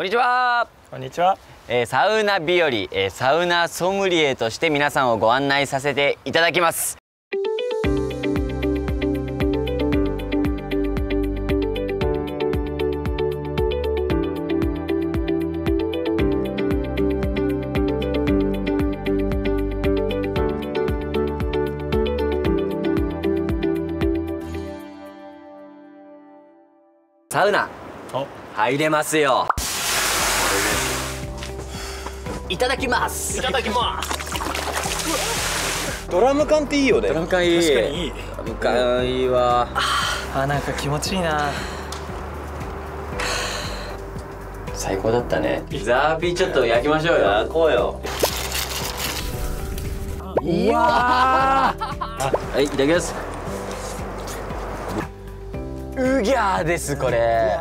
こんにちは。こんにちは。えー、サウナ日和、えー、サウナソムリエとして皆さんをご案内させていただきます。サウナ入れますよいただきます。いただきます。ドラム缶っていいよね。ドラム缶いい。確かに。いいドラム缶いいわ。あなんか気持ちいいな。最高だったね。ザーピーちょっと焼きましょうよ。焼こうよ。いやはいいただきます。うぎゃーですこれ